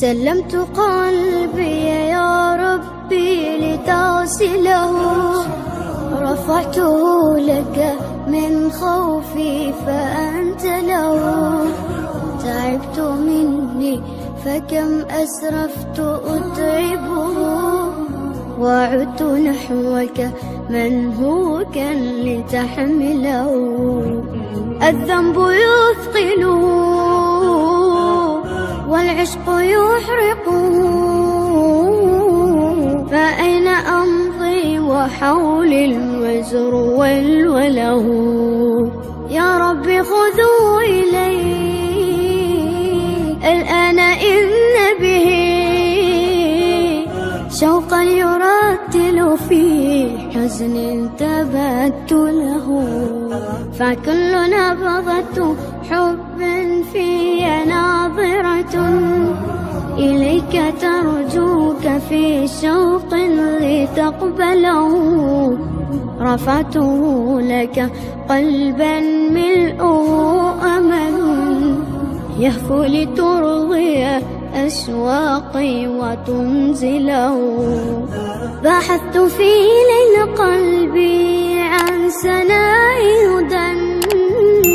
سلمت قلبي يا ربي لتغسله. رفعته لك من خوفي فأنت له. تعبت مني فكم أسرفت أتعبه. وعدت نحوك من هو كان لتحمله. الذنب يثقله والعشق يحرقه فأين أمضي وحولي الوزر والوله؟ يا رب خذوا إلي. الآن إن به. شوقا في حزن تبت له. فكل نبضة حب في ناظرة. إليك ترجوك في شوق لتقبله. رفعته لك قلبا ملؤه أمل. يهفو لترضي أشواقي وتنزله. بحثت في ليل قلبي عن سناء هدى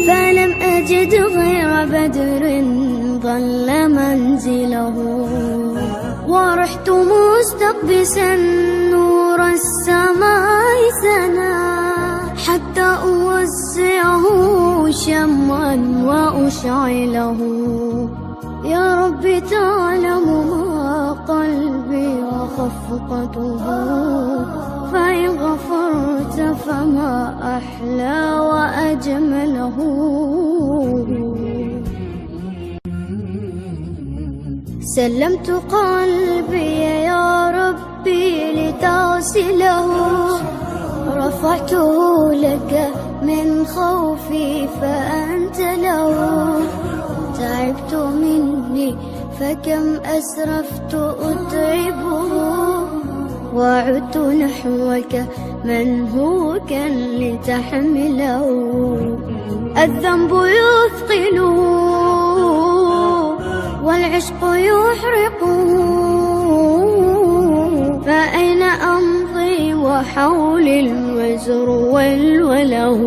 فلم أجد غير بدر ظل منزله. ورحت مستقبسا نور السماء سنا حتى أوزعه شما وأشعله. يا رب تعلم ما قلبي وخفقته فإن غفرت فما أحلى وأجمله. سلمت قلبي يا ربي لتغسله. رفعته لك من خوفي فأنت له. تعبت مني فكم أسرفت أتعبه وعدت نحوك من هو كان لتحمله. الذنب يثقله والعشق يحرقه. فأين أمضي وحولي الوزر والوله؟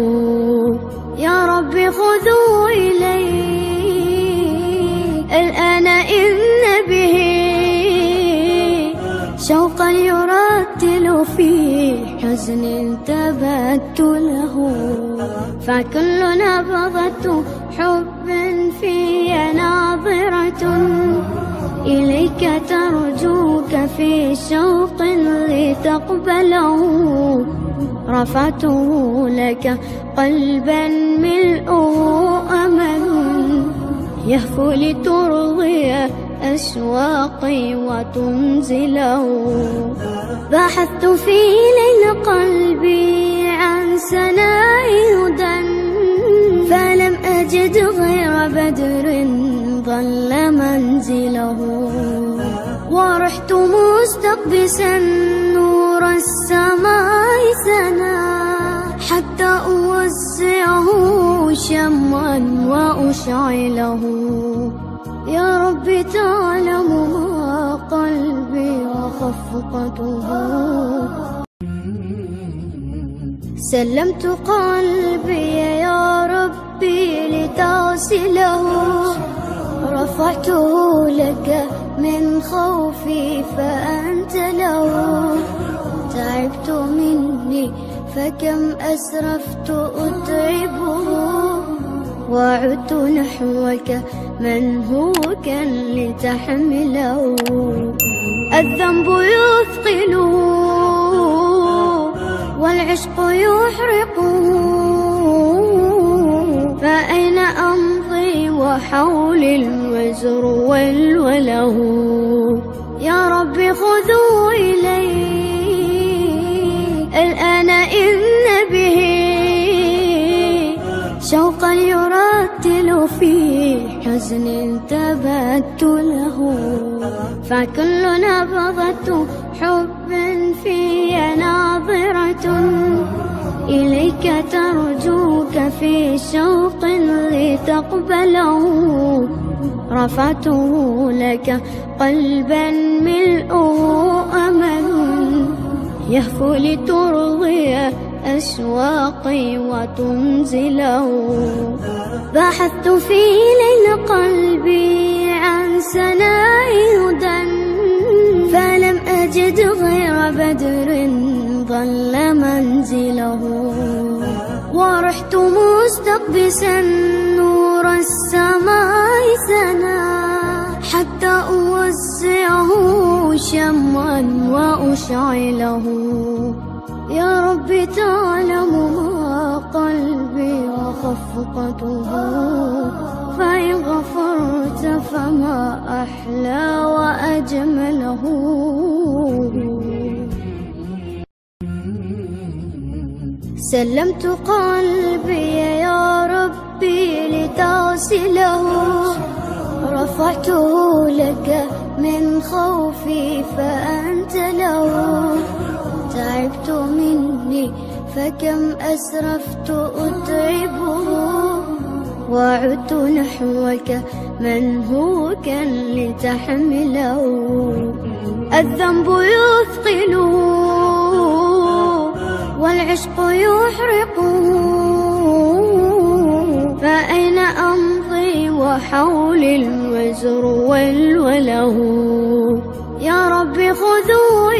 يا رب خذوا إلي الآن إن به شوقا يرتل في حزن تبت له. فكل نبضة حب في ناظرة إليك ترجوك في شوق لتقبله. رفعته لك قلبا ملؤه أمل. يهفو لترضي أشواقي وتنزله بحثت في ليل قلبي عن سناء هدى فلم أجد غير بدر ظل منزله. ورحت مستقبسا نور السماء سنا شما وأشعله. يا رب تعلم ما قلبي وخفقته. سلمت قلبي يا ربي لتغسله. رفعته لك من خوفي فأنت له. تعبت مني فكم أسرفت أتعبه. وعدت نحوك من هو كان لتحمله الذنب يثقله والعشق يحرقه فأين أمضي وحولي الوزر والوله حزن تبت له فكل نبضة حب في ناظرة. إليك ترجوك في شوق لتقبله رفعته لك قلبا ملؤه أمل. يهفو لترضي أشواقي وتنزله. بحثت في ليل قلبي عن سناء هدى فلم أجد غير بدر ظل منزله. ورحت مستقبسا نور السماء سنا حتى أوزعه شما وأشعله. يا رب تعلم ما قلبي وخفقته. فإن غفرت فما أحلى وأجمله. سلمت قلبي يا ربي لتغسله. رفعته لك من خوفي فأنت له. فكم أسرفت أتعبه وعدت نحوك من هو كان لتحمله. الذنب يثقله والعشق يحرقه. فأين أمضي وحولي الوزر والوله؟ يا رب خذوا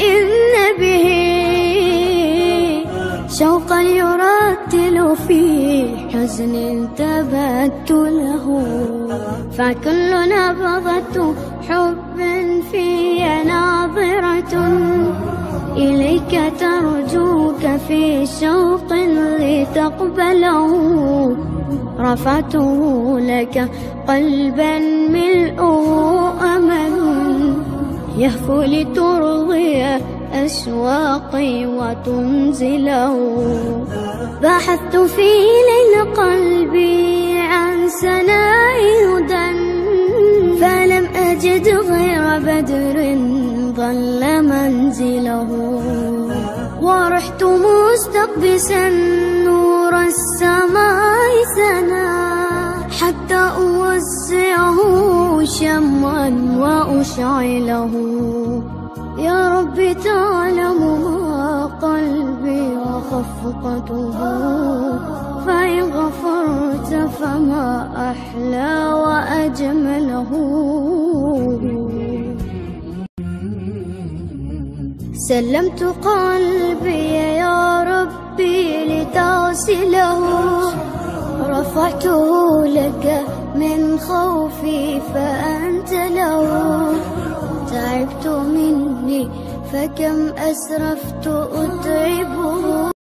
إن به شوقا يرتل في حزن تبت له فكل نبضة حب في ناظرة إليك ترجوك في شوق لتقبله. رفعته لك قلبا ملؤه أمل يهفو لترضي أشواقي وتنزله بحثت في ليل قلبي عن سناء هدى فلم أجد غير بدر ظل منزله. ورحت مستقبسا نور السماء شما وأشعله. يا رب تعلم ما قلبي وخفقته. فإن غفرت فما أحلى وأجمله. سلمت قلبي يا ربي لتغسله. رفعته لك من خوفي فأنت له تعبت مني فكم أسرفت أتعبه؟